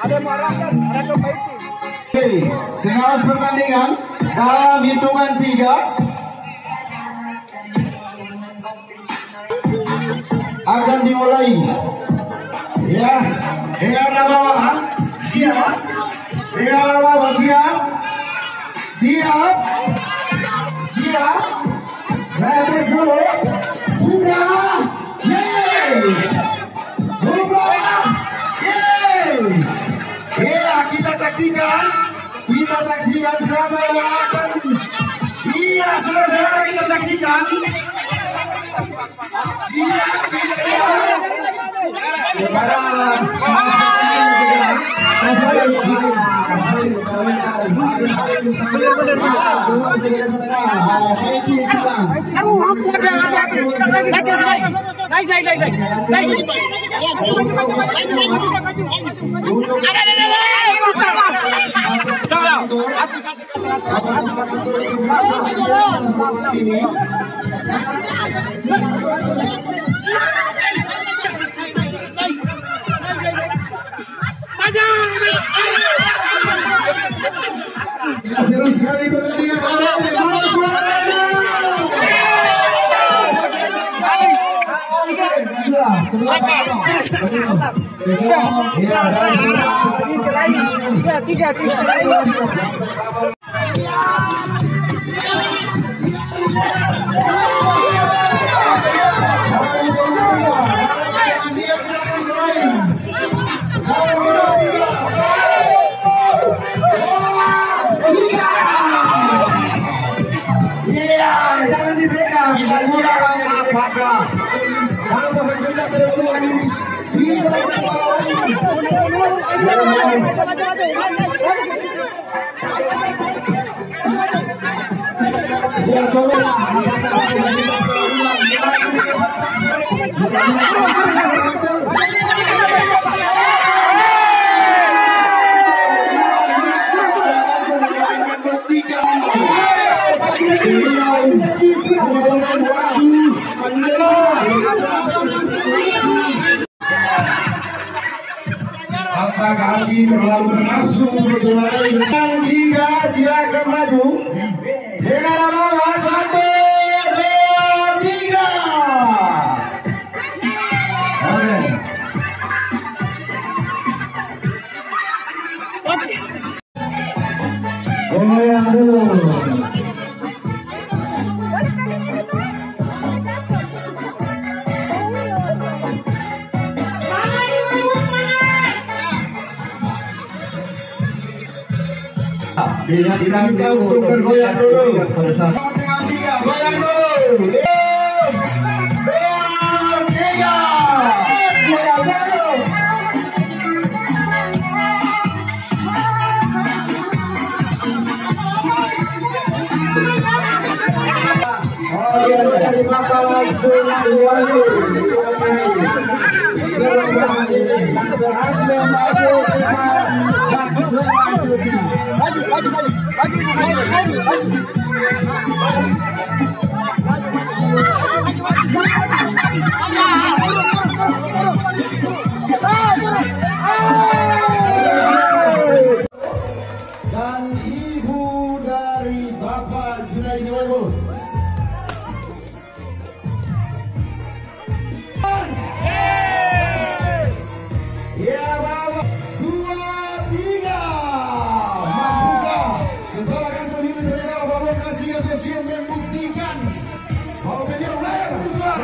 Ada yang marahkan, ada kebaiki. Oke, pengawas pertandingan dalam hitungan tiga akan dimulai. Ya, dengan nama siap, dengan nama siap, siap, siap. Saya tes dulu. Buka, yeay, buka. Kita saksikan, kita saksikan siapa yang akan. Iya, sudah saudara kita saksikan. Iya, iya. Sekarang Naik, naik, naik, naik, naik. Naik. Ada, ada, ada, ada. ini Ya, seru sekali pertandingan. Tiga, tiga, tiga. 맞아 맞아 맞아 맞아 맞아 맞아 Apakah kami terlalu ini? Yang tiga silakan maju. Goyang dulu. Goyang dulu. Oh, iya, dari Bapak ini. Yang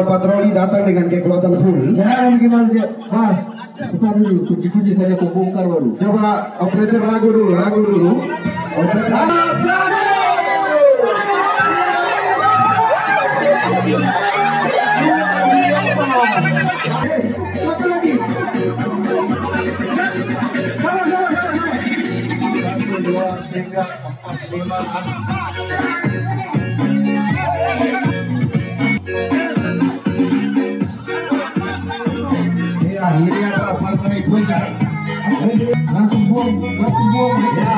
kapal patroli datang dengan kekuatan full. Jangan gimana sih, Mas? Kita dulu, kunci-kunci saya aku bongkar baru. Coba operator lagu dulu, lagu dulu. Operator. Satu lagi. Sama, sama, sama, sama. Satu, dua, tiga, empat, lima, enam. Ya,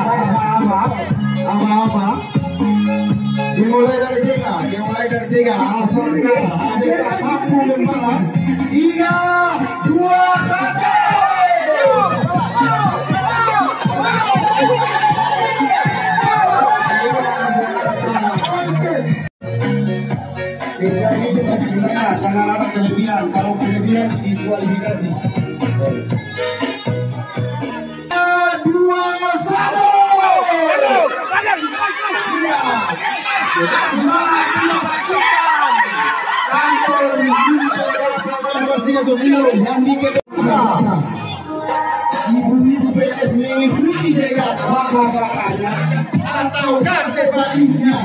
apa-apa. Dimulai dari tiga, dimulai dari tiga. Tiga, dua, satu. di bumi UPS mengikuti juga bapak-bapaknya atau gak sebaliknya.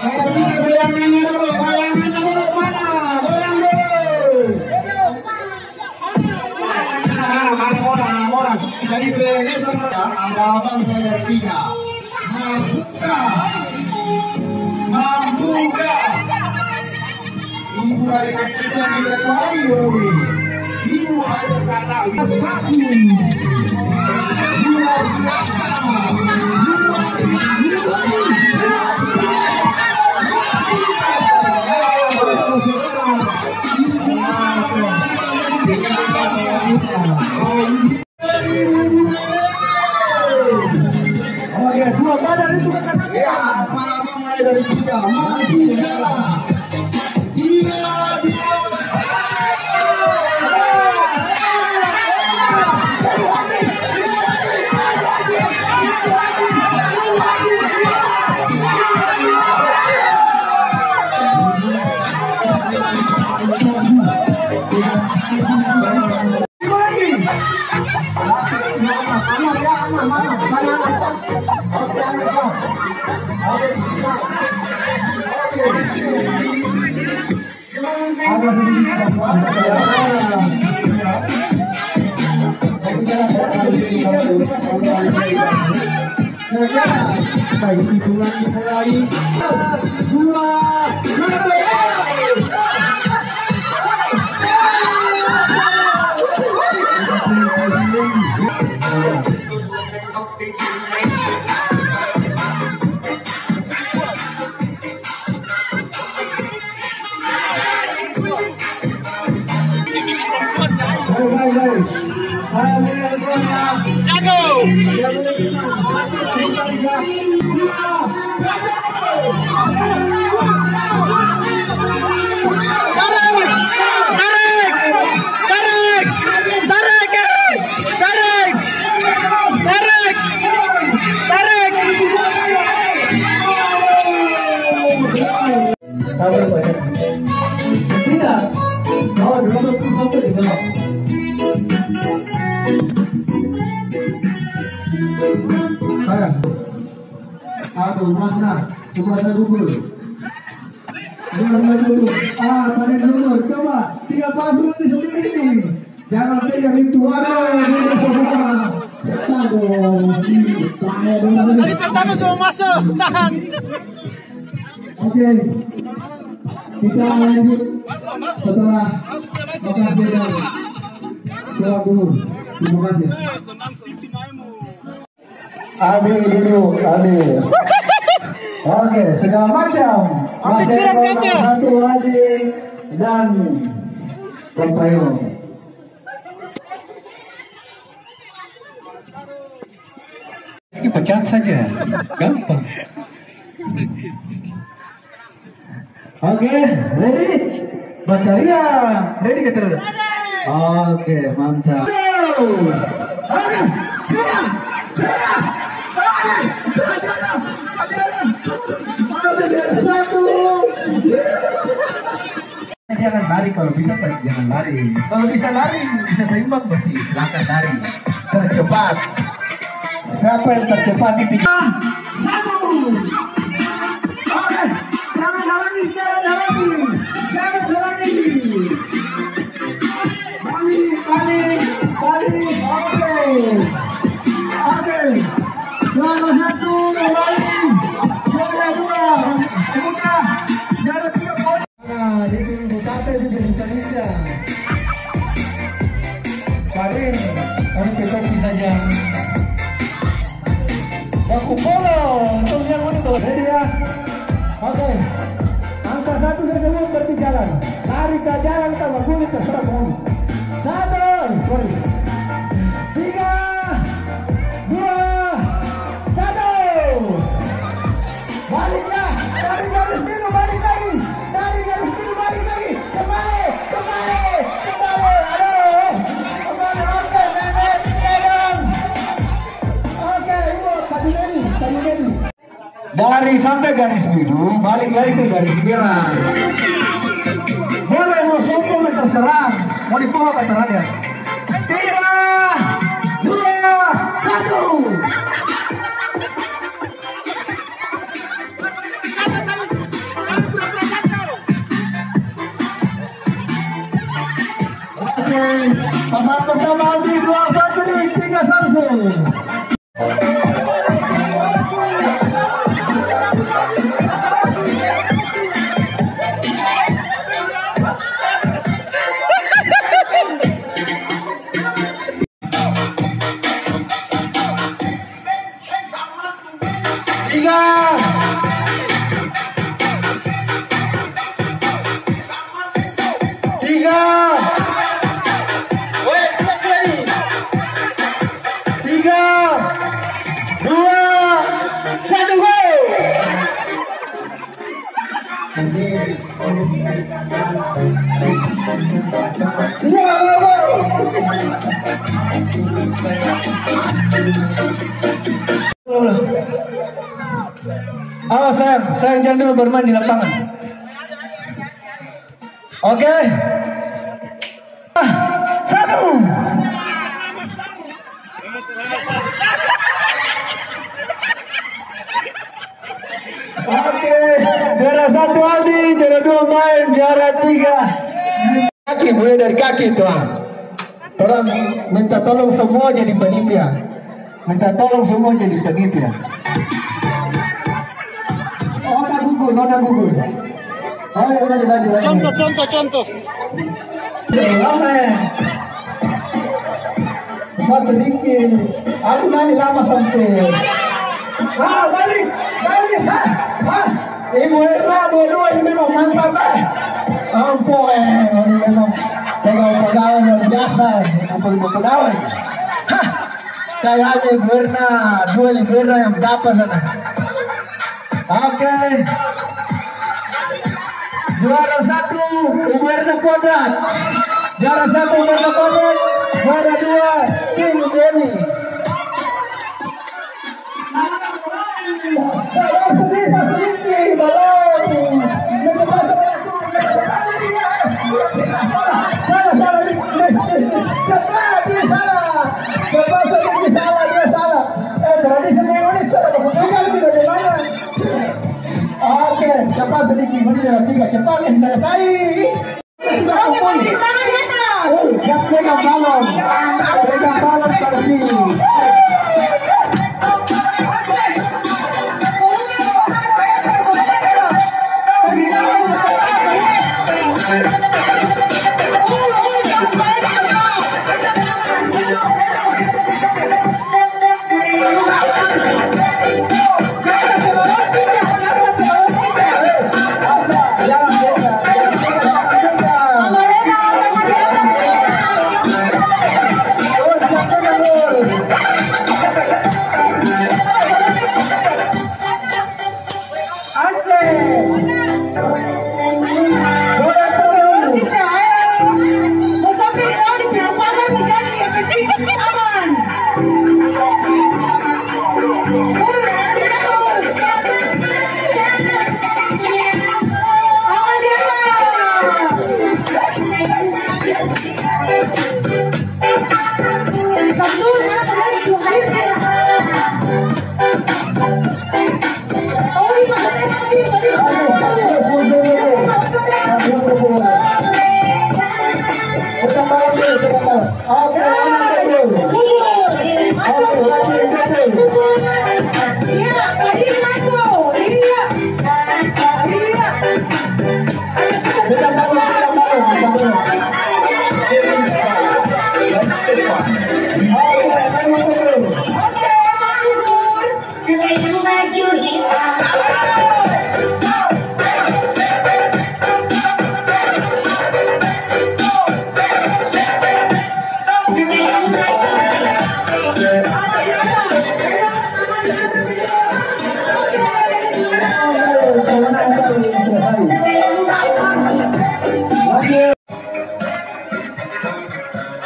Saya bilang dulu, Jadi PNS sama ada abang saya dari tiga. Mampukah? Mampukah? Ibu dari yang diketuai Yogi. Ibu hanya sana satu. Ayo, ayo, ayo, ayo, Semuanya dulu. Semuanya dulu. Ah, tadi dulu. Coba. Tiga paslon di sebelah ini. Jangan pegang itu. Aduh. Tadi pertama semua masuk, tahan. Oke. Kita lanjut setelah makasih dan selaku terima kasih. Adi dulu, Adi. Oke, segala macam. Masih ada. Satu Adi dan. Ini pecat saja, gampang. Oke, ready? Bateria, ready kita? Oke, mantap. Satu. Jangan lari kalau bisa jangan lari. Kalau bisa lari, bisa seimbang berarti. Silakan lari. Tercepat. Siapa yang tercepat di pinggir? Tuh. Ready ya? Oke. Angka satu saya sebut berarti jalan. Lari ke jalan ke kulit terserah kamu. Satu, sorry. Dari sampai garis biru, balik lagi ke garis merah. Boleh mau sombong dan terserah. Mau ke ya. Tiga, dua, satu. Oke, pasangan pertama Aldi dulu bermain di lapangan. Oke. Ah, Satu. Oke, juara satu Aldi, juara dua main, juara tiga. Kaki, mulai dari kaki tuan. Orang minta tolong semua jadi panitia. Minta tolong semua jadi panitia. Nona gugur, nona gugur. Oh ya, lanjut, lanjut, lanjut. Contoh, contoh, contoh. Lama. Cepat sedikit. Aku nani lama sampai. Ah, balik, balik, ha, ha. Ibu Erna dua-dua ini memang mantap, eh. Ampun, eh, ini memang pegawai-pegawai luar biasa. Apa ibu pegawai? Hah, kayaknya Ibu Erna, dua Oke. Juara satu Ibu Erna Kodrat. Juara satu Ibu Erna Kodrat. Juara dua Kim Jenny. Cepat sedikit menit dalam tiga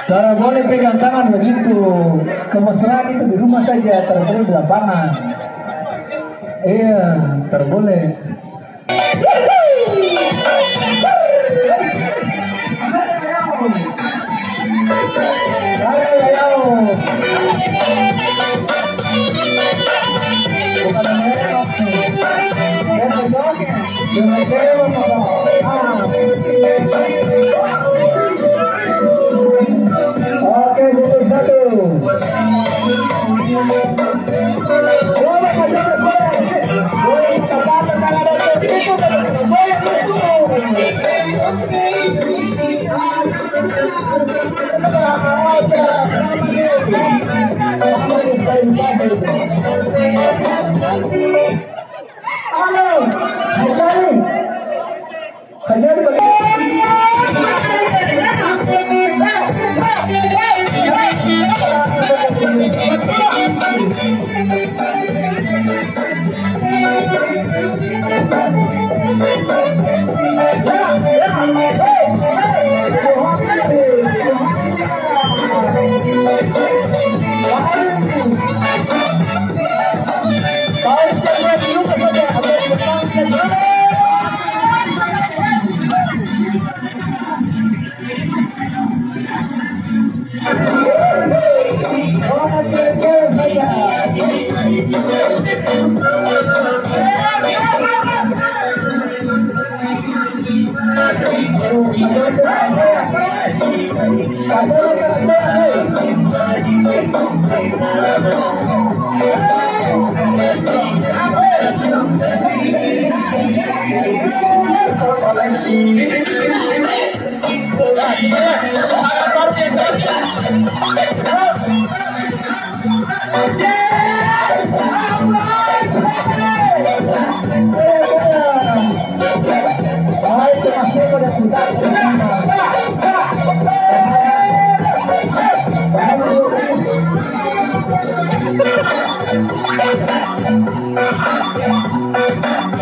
Cara boleh pegang tangan begitu, kemesraan itu di rumah saja, terboleh di lapangan. Iya, terboleh. I'm I'm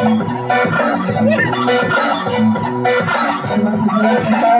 Thank you.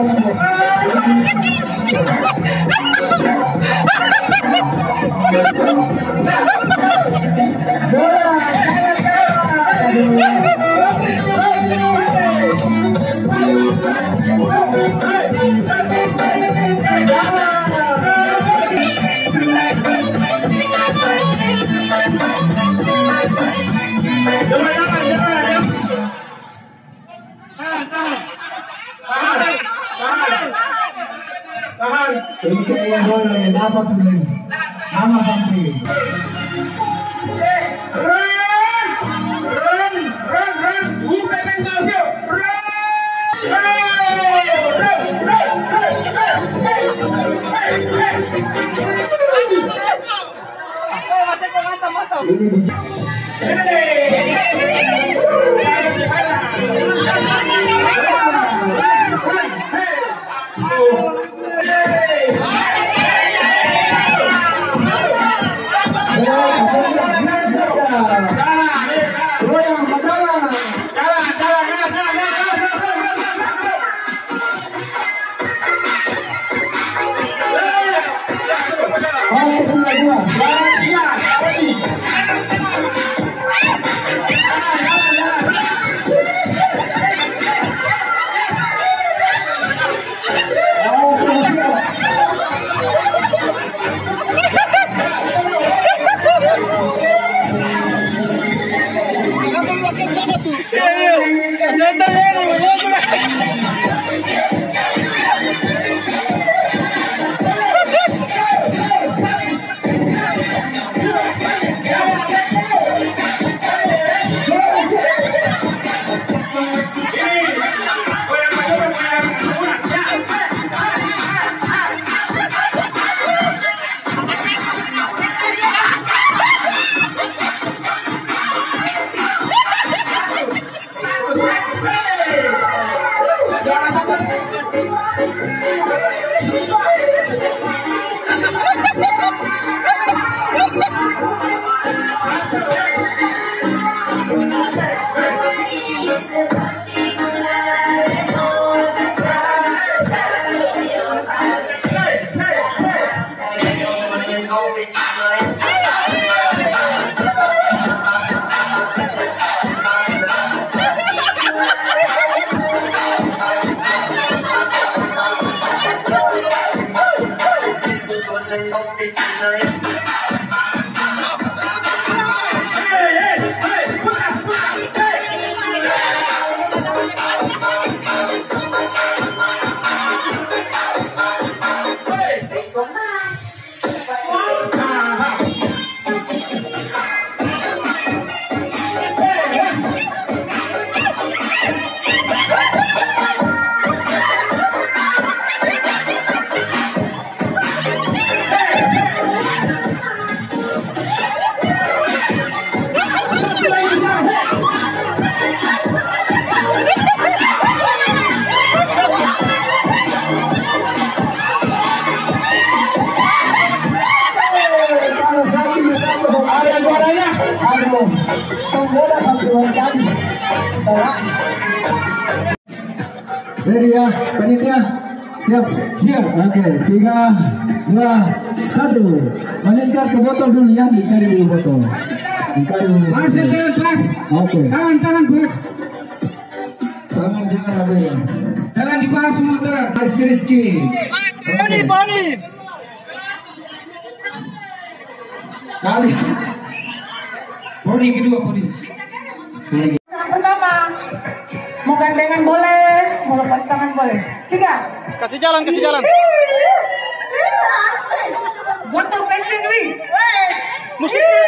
Oke, tiga, dua, satu. Meningkat ke botol dulu ya, dicari dulu botol. Mencari dulu. Masih tangan pas. Oke. Tangan tangan bos. Tangan jangan ada ya. Tangan di semua tangan. Pas Rizky. Pani, Pani. Kali. Poni kedua, poni. Pertama, mau gandengan boleh, mau lepas tangan boleh. Tiga. Kasih jalan, kasih jalan. Musik!